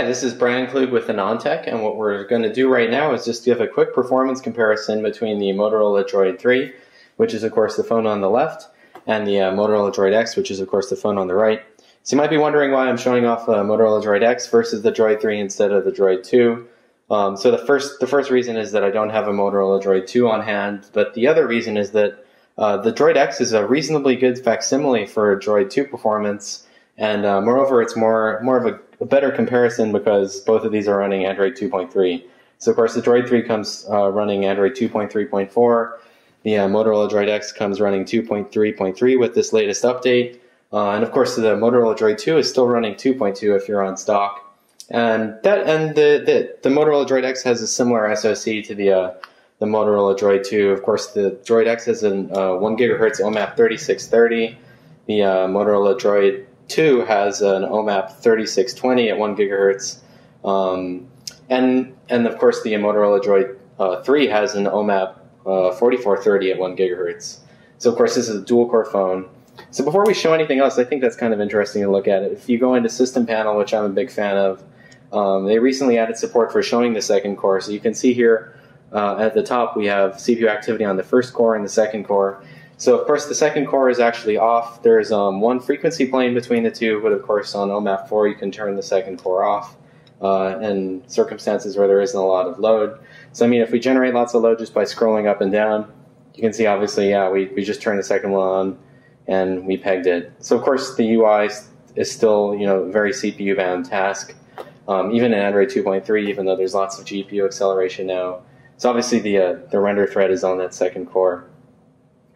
Hi, this is Brian Klug with AnandTech, and what we're going to do right now is just give a quick performance comparison between the Motorola Droid 3, which is of course the phone on the left, and the uh, Motorola Droid X, which is of course the phone on the right. So you might be wondering why I'm showing off uh, Motorola Droid X versus the Droid 3 instead of the Droid 2. Um, so the first the first reason is that I don't have a Motorola Droid 2 on hand, but the other reason is that uh, the Droid X is a reasonably good facsimile for a Droid 2 performance, and uh, moreover, it's more more of a, a, better comparison because both of these are running Android 2.3. So of course, the Droid 3 comes uh, running Android 2.3.4. The uh, Motorola Droid X comes running 2.3.3 with this latest update, uh, and of course, the Motorola Droid 2 is still running 2.2 if you're on stock. And that and the, the, the Motorola Droid X has a similar SoC to the uh, the Motorola Droid 2. Of course, the Droid X has a uh, 1 gigahertz OMAP 3630. The uh, Motorola Droid 2 has an OMAP 3620 at 1 gigahertz. Um, and, and of course, the Motorola Droid uh, 3 has an OMAP uh, 4430 at 1 gigahertz. So, of course, this is a dual core phone. So, before we show anything else, I think that's kind of interesting to look at. If you go into System Panel, which I'm a big fan of, um, they recently added support for showing the second core. So, you can see here uh, at the top, we have CPU activity on the first core and the second core. So, of course, the second core is actually off. There's um, one frequency plane between the two, but of course, on OMAP 4, you can turn the second core off uh, in circumstances where there isn't a lot of load. So, I mean, if we generate lots of load just by scrolling up and down, you can see obviously, yeah, we, we just turned the second one on and we pegged it. So, of course, the UI is still, you know, very CPU bound task. Um, even in Android 2.3, even though there's lots of GPU acceleration now, so obviously the, uh, the render thread is on that second core.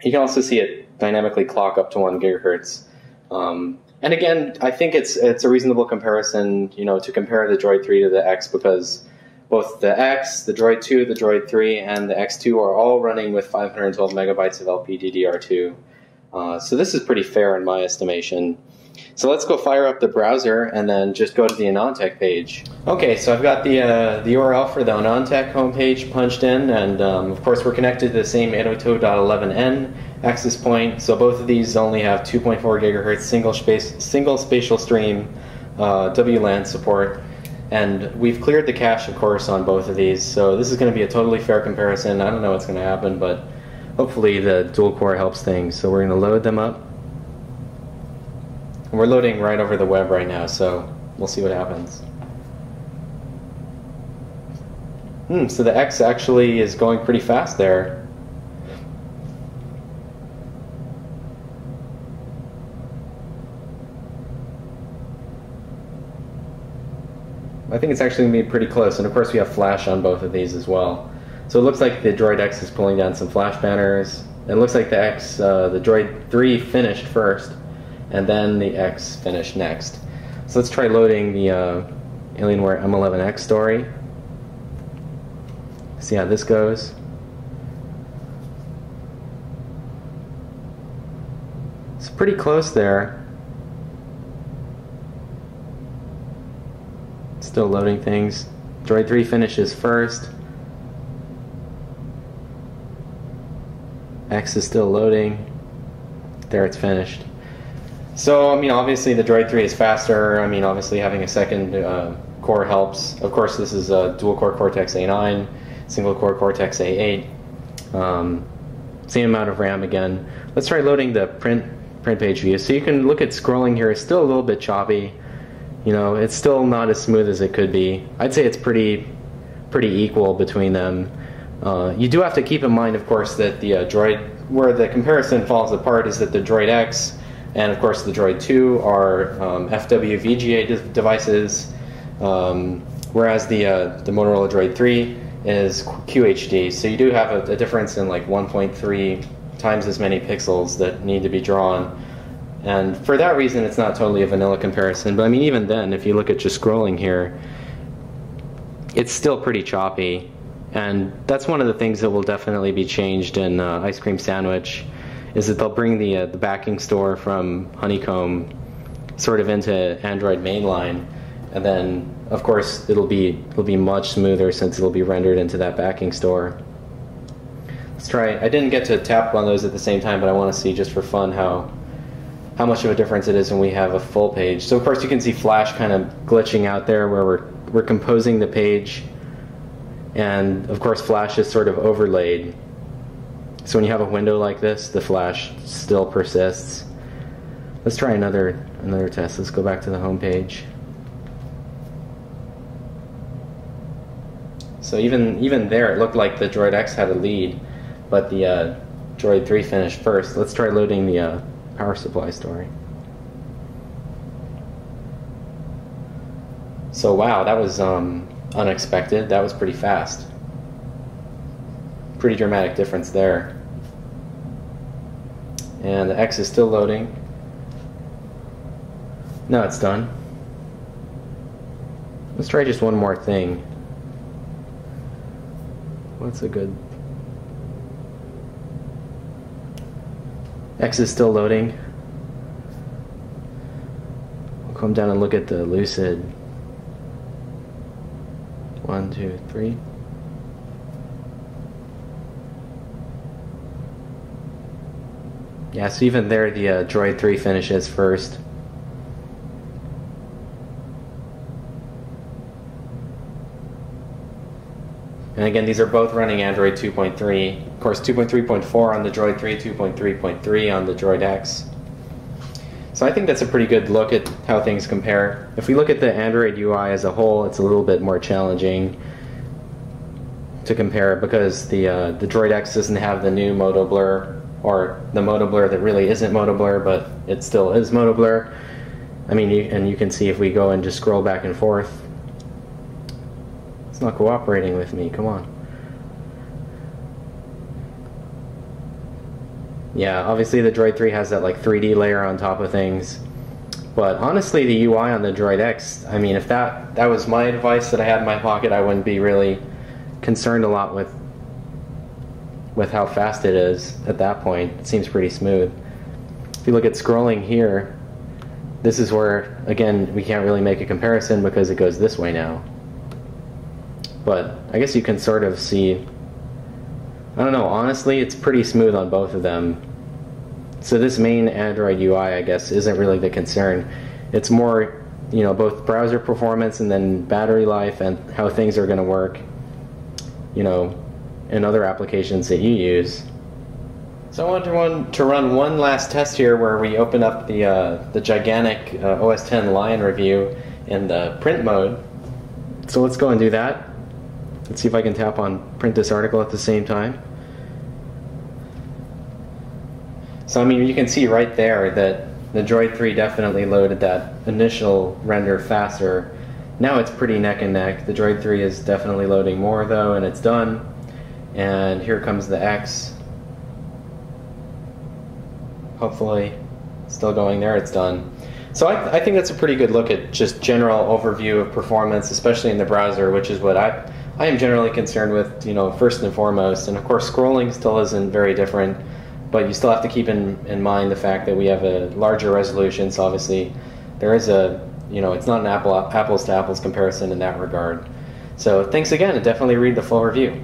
You can also see it dynamically clock up to one gigahertz. Um, and again, I think it's it's a reasonable comparison, you know, to compare the Droid 3 to the X because both the X, the Droid 2, the Droid 3, and the X2 are all running with 512 megabytes of LPDDR2. Uh, so this is pretty fair in my estimation. So let's go fire up the browser and then just go to the AnandTech page. Okay, so I've got the, uh, the URL for the AnandTech homepage punched in, and um, of course we're connected to the same 802.11n access point. So both of these only have 2.4 gigahertz single space single spatial stream uh, WLAN support, and we've cleared the cache, of course, on both of these. So this is going to be a totally fair comparison. I don't know what's going to happen, but hopefully the dual core helps things. So we're going to load them up. We're loading right over the web right now, so we'll see what happens. Hmm, so the X actually is going pretty fast there. I think it's actually going to be pretty close, and of course we have flash on both of these as well. So it looks like the Droid X is pulling down some flash banners. It looks like the X, uh, the Droid 3 finished first and then the X finished next. So let's try loading the uh, Alienware M11X story. See how this goes. It's pretty close there. Still loading things. Droid 3 finishes first. X is still loading. There it's finished. So, I mean, obviously the Droid 3 is faster. I mean, obviously having a second uh, core helps. Of course, this is a dual core Cortex A9, single core Cortex A8. Um, same amount of RAM again. Let's try loading the print print page view. So you can look at scrolling here. It's still a little bit choppy. You know, it's still not as smooth as it could be. I'd say it's pretty pretty equal between them. Uh, you do have to keep in mind, of course, that the uh, Droid, where the comparison falls apart, is that the Droid X and of course, the Droid 2 are um, FWVGA de devices, um, whereas the, uh, the Motorola Droid 3 is QHD. So you do have a, a difference in like 1.3 times as many pixels that need to be drawn. And for that reason, it's not totally a vanilla comparison. But I mean, even then, if you look at just scrolling here, it's still pretty choppy. And that's one of the things that will definitely be changed in uh, Ice Cream Sandwich is that they'll bring the uh, the backing store from Honeycomb sort of into Android mainline, and then of course it'll be it'll be much smoother since it'll be rendered into that backing store. Let's try. I didn't get to tap on those at the same time, but I want to see just for fun how how much of a difference it is when we have a full page. So of course you can see Flash kind of glitching out there where we're we're composing the page, and of course, Flash is sort of overlaid. So when you have a window like this, the Flash still persists. Let's try another another test. Let's go back to the home page. So even even there, it looked like the Droid X had a lead, but the uh, Droid 3 finished first. Let's try loading the uh, power supply story. So wow, that was um, unexpected. That was pretty fast. Pretty dramatic difference there. And the X is still loading. No, it's done. Let's try just one more thing. What's a good... X is still loading. We'll come down and look at the Lucid. One, two, three. Yeah, so even there, the uh, Droid 3 finishes first. And again, these are both running Android 2.3. Of course, 2.3.4 on the Droid 3, 2.3.3 on the Droid X. So I think that's a pretty good look at how things compare. If we look at the Android UI as a whole, it's a little bit more challenging to compare because the uh, the Droid X doesn't have the new Moto Blur or the Moto Blur that really isn't Moto Blur, but it still is Moto Blur. I mean, you, and you can see if we go and just scroll back and forth, it's not cooperating with me. Come on. Yeah, obviously the Droid 3 has that like 3D layer on top of things. But honestly, the UI on the Droid X, I mean, if that, that was my device that I had in my pocket, I wouldn't be really concerned a lot with with how fast it is at that point. It seems pretty smooth. If you look at scrolling here, this is where, again, we can't really make a comparison because it goes this way now. But I guess you can sort of see I don't know, honestly, it's pretty smooth on both of them. So this main Android UI, I guess, isn't really the concern. It's more, you know, both browser performance and then battery life and how things are going to work, you know, in other applications that you use. So I want to run, to run one last test here where we open up the, uh, the gigantic uh, OS X Lion review in the print mode. So let's go and do that. Let's see if I can tap on print this article at the same time. So I mean, you can see right there that the Droid 3 definitely loaded that initial render faster. Now it's pretty neck and neck. The Droid 3 is definitely loading more though, and it's done. And here comes the X. Hopefully, still going there, it's done. So I, I think that's a pretty good look at just general overview of performance, especially in the browser, which is what I I am generally concerned with, you know, first and foremost. And of course, scrolling still isn't very different, but you still have to keep in, in mind the fact that we have a larger resolution. So obviously, there is a, you know, it's not an apple, apples to apples comparison in that regard. So thanks again, and definitely read the full review.